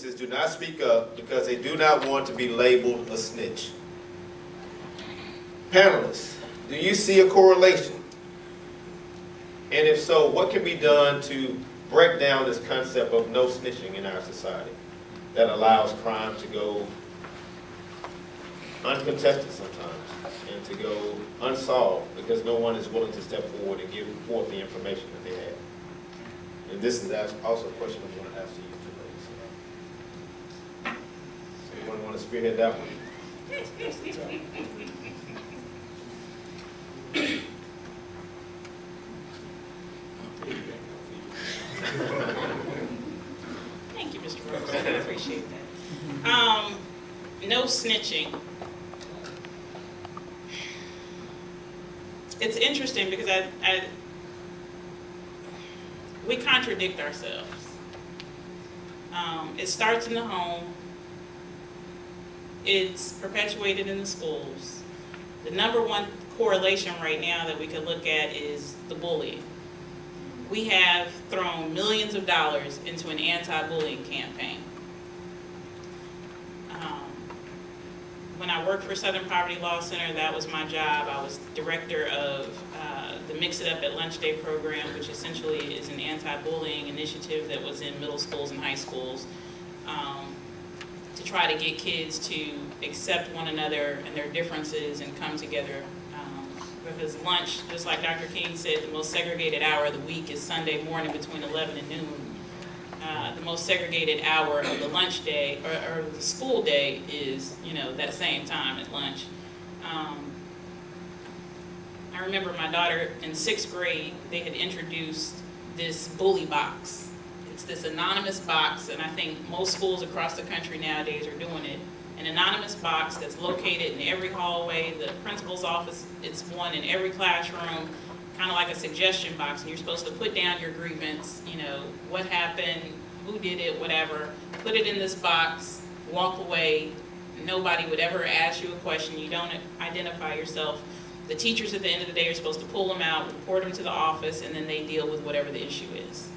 Do not speak up because they do not want to be labeled a snitch. Panelists, do you see a correlation? And if so, what can be done to break down this concept of no snitching in our society that allows crime to go uncontested sometimes and to go unsolved because no one is willing to step forward and give forth the information that they have? And this is also a question I want to ask you today. So anyone want to spearhead that one? Thank you, Mr. Rose, I appreciate that. Um, no snitching. It's interesting because I, I, we contradict ourselves. Um, it starts in the home. It's perpetuated in the schools. The number one correlation right now that we can look at is the bullying we have thrown millions of dollars into an anti-bullying campaign. Um, When I worked for Southern Poverty Law Center, that was my job. I was director of uh, the Mix It Up at Lunch Day program, which essentially is an anti-bullying initiative that was in middle schools and high schools um, to try to get kids to accept one another and their differences and come together um, because lunch, just like Dr. King said, the most segregated hour of the week is Sunday morning between 11 and noon. Uh, the most segregated hour of the lunch day, or, or the school day is, you know, that same time at lunch. Um, I remember my daughter in sixth grade, they had introduced this bully box. It's this anonymous box, and I think most schools across the country nowadays are doing it an anonymous box that's located in every hallway, the principal's office, it's one in every classroom, kind of like a suggestion box, and you're supposed to put down your grievance, you know, what happened, who did it, whatever, put it in this box, walk away, nobody would ever ask you a question, you don't identify yourself. The teachers at the end of the day are supposed to pull them out, report them to the office, and then they deal with whatever the issue is.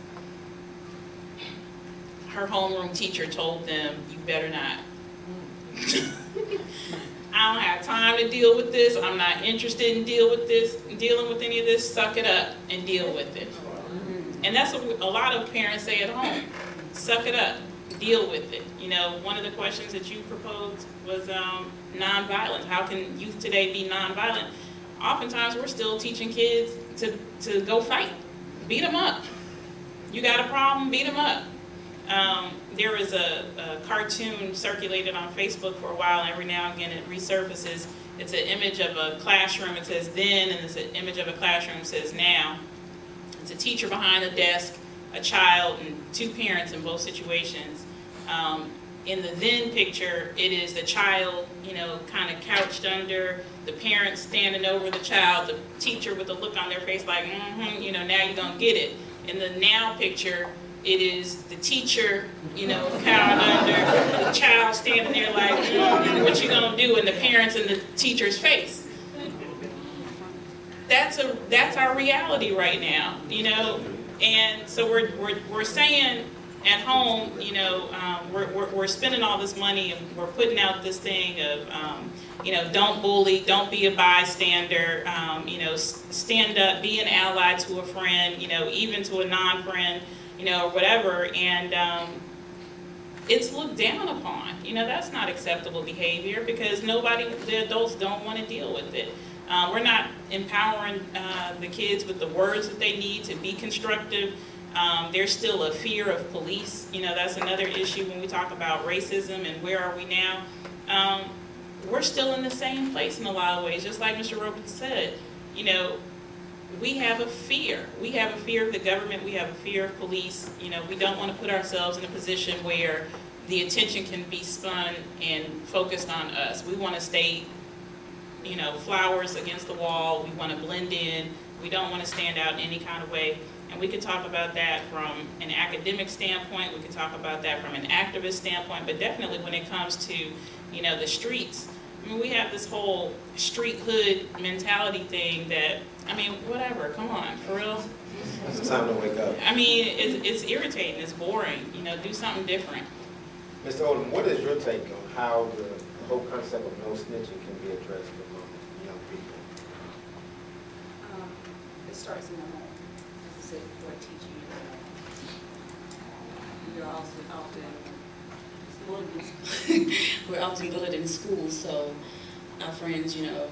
Her homeroom teacher told them, you better not I don't have time to deal with this. I'm not interested in deal with this, dealing with any of this. Suck it up and deal with it. And that's what a lot of parents say at home. Suck it up, deal with it. You know, one of the questions that you proposed was um, nonviolent. How can youth today be nonviolent? Oftentimes, we're still teaching kids to, to go fight, beat them up. You got a problem, beat them up. Um, there was a, a, cartoon circulated on Facebook for a while, every now and again it resurfaces. It's an image of a classroom, it says then, and it's an image of a classroom, it says now. It's a teacher behind a desk, a child, and two parents in both situations. Um, in the then picture, it is the child, you know, kind of couched under, the parents standing over the child, the teacher with a look on their face like, mm-hmm, you know, now you're gonna get it. In the now picture, it is the teacher, you know, cowered under, the child standing there like, what you gonna do, and the parents in the teacher's face. That's a that's our reality right now, you know, and so we're we're we're saying at home, you know, um, we're, we're we're spending all this money and we're putting out this thing of. Um, you know, don't bully, don't be a bystander, um, you know, stand up, be an ally to a friend, you know, even to a non-friend, you know, or whatever, and um, it's looked down upon. You know, that's not acceptable behavior because nobody, the adults don't want to deal with it. Uh, we're not empowering uh, the kids with the words that they need to be constructive. Um, there's still a fear of police. You know, that's another issue when we talk about racism and where are we now. Um, we're still in the same place in a lot of ways, just like Mr. Roper said. You know, we have a fear. We have a fear of the government. We have a fear of police. You know, we don't want to put ourselves in a position where the attention can be spun and focused on us. We want to stay, you know, flowers against the wall. We want to blend in. We don't want to stand out in any kind of way. And we could talk about that from an academic standpoint. We could talk about that from an activist standpoint. But definitely when it comes to, you know, the streets, I mean, we have this whole street hood mentality thing that, I mean, whatever, come on, for real. It's time to wake up. I mean, it's, it's irritating, it's boring, you know, do something different. Mr. Odom, what is your take on how the whole concept of no snitching can be addressed among young people? Um, It starts in the home, teaching. We are also often. We're often bullied in school, so our friends, you know,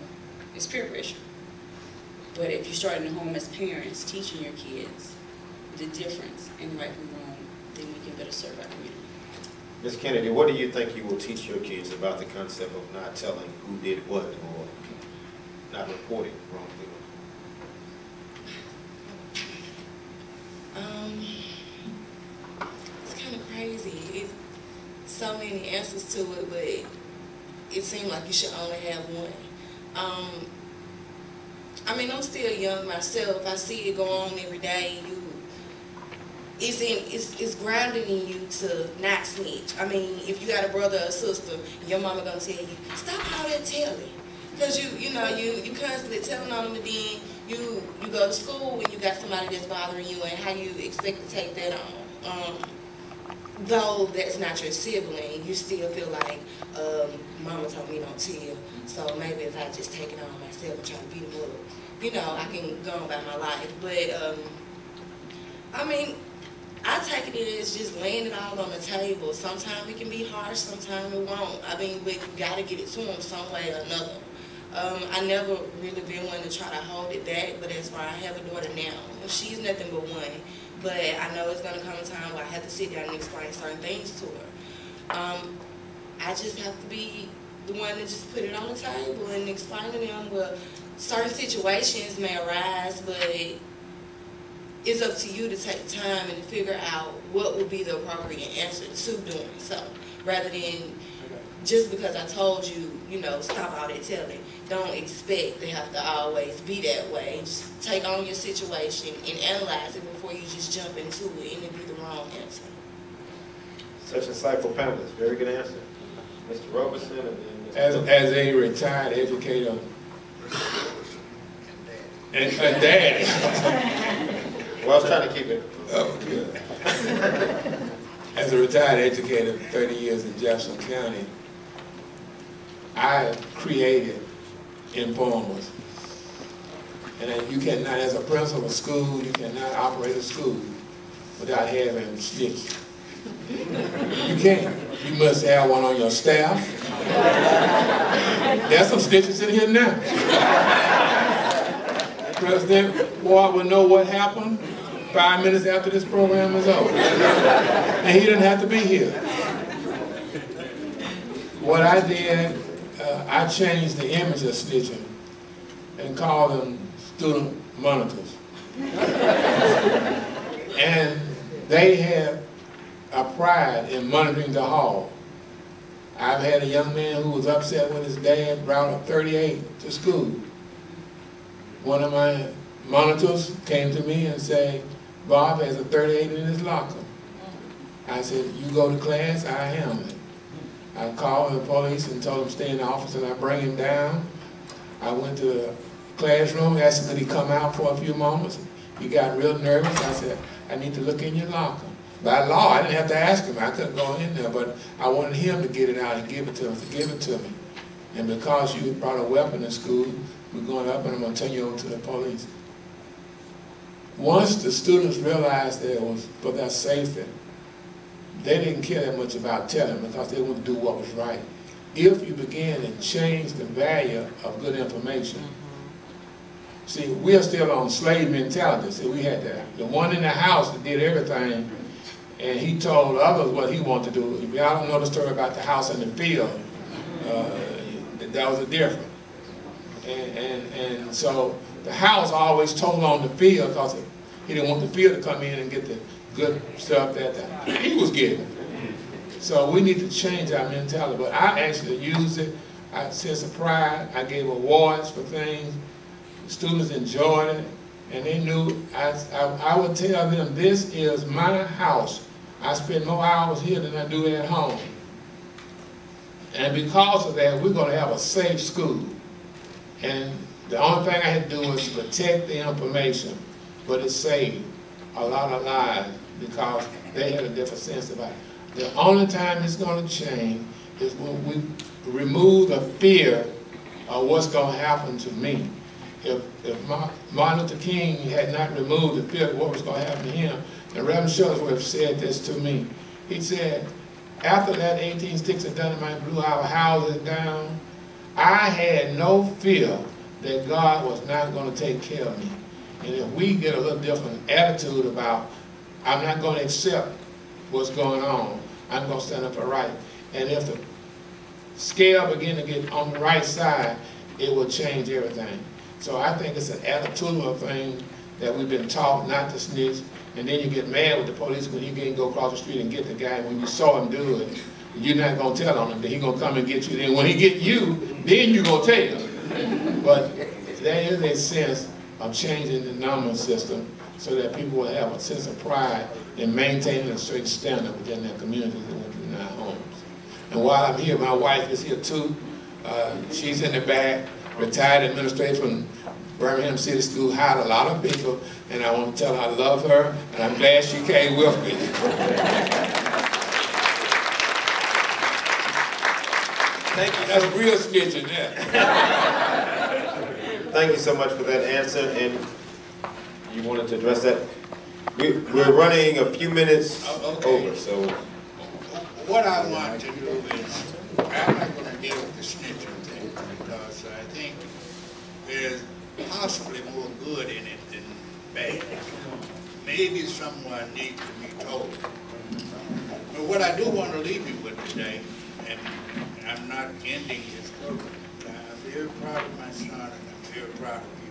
it's peer pressure. But if you start in the home as parents, teaching your kids the difference in right from wrong, then we can better serve our community. Ms. Kennedy, what do you think you will teach your kids about the concept of not telling who did what or not reporting wrongdoing? Um, it's kind of crazy. It's so many answers to it, but it, it seems like you should only have one. Um, I mean, I'm still young myself. I see it go on every day. You, it's in, it's, it's grounded in you to not snitch. I mean, if you got a brother or sister, your mama gonna tell you, stop all that telling. Cause you, you know, you, you constantly telling on them and then you, you go to school and you got somebody that's bothering you and how you expect to take that on. Um, though that's not your sibling, you still feel like, um, mama told me don't tell. So maybe if I just take it on myself and try to beat them up, you know, I can go on about my life. But, um, I mean, I take it as just laying it all on the table. Sometimes it can be harsh, sometimes it won't. I mean, but you gotta get it to them some way or another. Um, I never really been one to try to hold it back, but as far I have a daughter now, she's nothing but one. But I know it's gonna come a time where I have to sit down and explain certain things to her. Um, I just have to be the one to just put it on the table and explain to them, well, certain situations may arise, but it's up to you to take the time and figure out what would be the appropriate answer to doing so, rather than just because I told you, you know, stop all that telling. Don't expect to have to always be that way. Just take on your situation and analyze it before you just jump into it and it be the wrong answer. Such insightful panelists, very good answer. Mr. Robertson and then Mr. As, as a retired educator and a dad, Well, I was trying to keep it. oh, good. As a retired educator, thirty years in Jefferson County, I created informers. And you cannot, as a principal of a school, you cannot operate a school without having snitches. You can't. You must have one on your staff. There's some snitches in here now. President Ward will know what happened five minutes after this program is over. And he didn't have to be here. What I did, uh, I changed the image of snitching and called them student monitors. And they have a pride in monitoring the hall. I've had a young man who was upset when his dad brought a 38 to school. One of my monitors came to me and said, Bob has a 38 in his locker. I said, you go to class, I am it. I called the police and told him stay in the office and I bring him down. I went to the classroom, asked him could he come out for a few moments. He got real nervous. I said, I need to look in your locker. By law, I didn't have to ask him. I couldn't go in there, but I wanted him to get it out and give it to him, to give it to me. And because you brought a weapon to school, we're going up and I'm gonna turn you over to the police. Once the students realized that it was for their safety, they didn't care that much about telling because they wanted to do what was right. If you begin to change the value of good information, see, we're still on slave mentality. See, we had the, the one in the house that did everything, and he told others what he wanted to do. If y'all don't know the story about the house in the field, uh, that was a different. And, and, and so the house always told on the field because he didn't want the field to come in and get the good stuff that he was getting. So we need to change our mentality. But I actually used it. I sense of pride. I gave awards for things. Students enjoyed it, and they knew. I, I, I would tell them, "This is my house. I spend more hours here than I do at home." And because of that, we're going to have a safe school. And the only thing I had to do was protect the information, but it saved a lot of lives because they had a different sense about it. The only time it's gonna change is when we remove the fear of what's gonna happen to me. If, if Martin Luther King had not removed the fear of what was gonna happen to him, and Reverend Shuttlesworth said this to me. He said, after that eighteen sticks of dynamite blew our houses down, I had no fear that God was not gonna take care of me. And if we get a little different attitude about, I'm not gonna accept what's going on, I'm gonna stand up for right. And if the scale begin to get on the right side, it will change everything. So I think it's an attitudinal thing that we've been taught not to snitch, and then you get mad with the police when you can go across the street and get the guy, when you saw him do it, you're not gonna tell on him, then he's gonna come and get you, then when he get you, then you're gonna tell. But there is a sense of changing the number system so that people will have a sense of pride in maintaining a certain standard within their communities and within their homes. And while I'm here, my wife is here too. Uh, she's in the back, retired administrator from Birmingham City School, hired a lot of people, and I want to tell her I love her, and I'm glad she came with me. Thank you, That's real snitching there. thank you so much for that answer, and you wanted to address that? We, we're running a few minutes Oh, okay. over, so What I want to do is, I'm not gonna deal with the snitching thing, because I think there's possibly more good in it than bad. Maybe someone needs to be told. But what I do want to leave you with today, and I'm not ending this program, I'm very proud of my son, and I'm very proud of.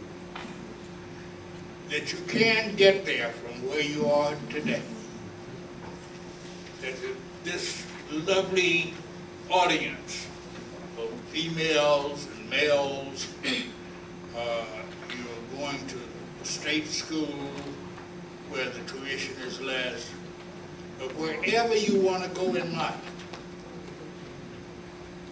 That you can get there from where you are today that this lovely audience of females and males, uh, you're going to state school where the tuition is less, but wherever you want to go in life,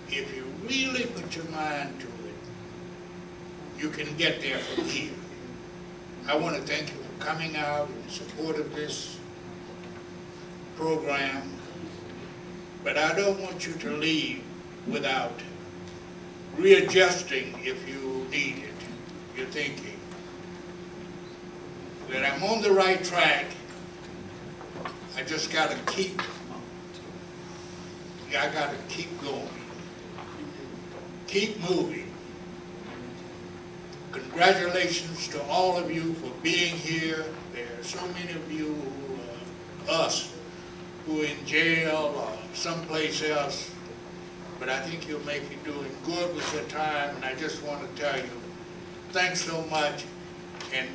if you really put your mind to it, you can get there from here. I want to thank you for coming out in support of this program, but I don't want you to leave without readjusting if you need it, your thinking. That I'm on the right track, I just gotta keep, I gotta keep going. Keep moving. Congratulations to all of you for being here. There are so many of you, who, uh, us, who are in jail or someplace else, but I think you'll make it doing good with your time, and I just want to tell you, thanks so much, and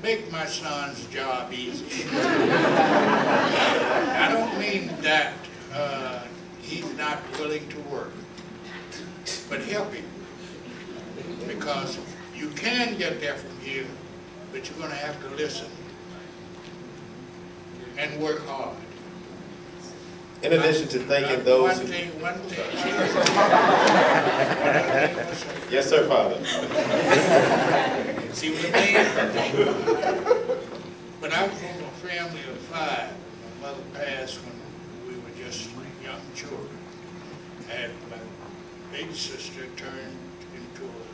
make my son's job easy. I don't mean that uh, he's not willing to work, but help him, because you can get there from here, but you're gonna have to listen and work hard. in addition to thanking those One thing, one thing. Yes, sir, Father. See what I mean? But I'm from a family of five. My mother passed when we were just young children. And my big sister turned into a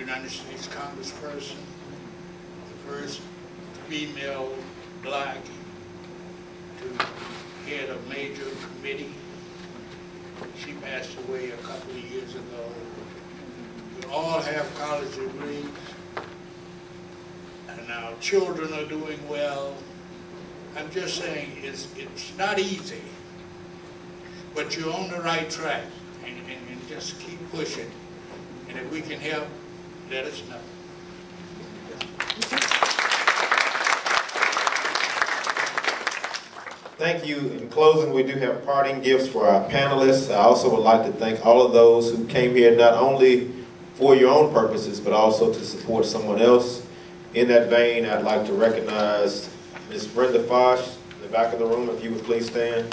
United States congressperson, the first female black to head a major committee. She passed away a couple of years ago. We all have college degrees, and our children are doing well. I'm just saying, it's, it's not easy, but you're on the right track, and, and, and just keep pushing. And if we can help, let us know. Thank you. In closing, we do have parting gifts for our panelists. I also would like to thank all of those who came here not only for your own purposes, but also to support someone else. In that vein, I'd like to recognize Ms. Brenda Fosh in the back of the room, if you would please stand.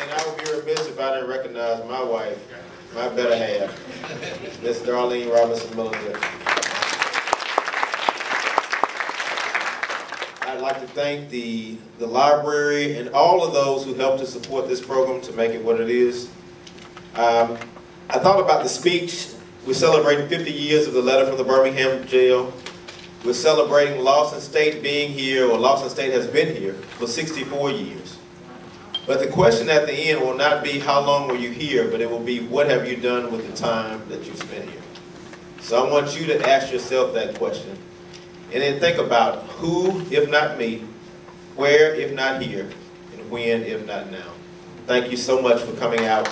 And I would be remiss if I didn't recognize my wife, my better half, Ms. Darlene Robinson Miller. I'd I'd like to thank the, the library and all of those who helped to support this program to make it what it is. Um, I thought about the speech. We're celebrating 50 years of the letter from the Birmingham jail. We're celebrating Lawson State being here, or Lawson State has been here for 64 years. But the question at the end will not be how long were you here, but it will be what have you done with the time that you spent here. So I want you to ask yourself that question. And then think about who, if not me, where, if not here, and when, if not now. Thank you so much for coming out.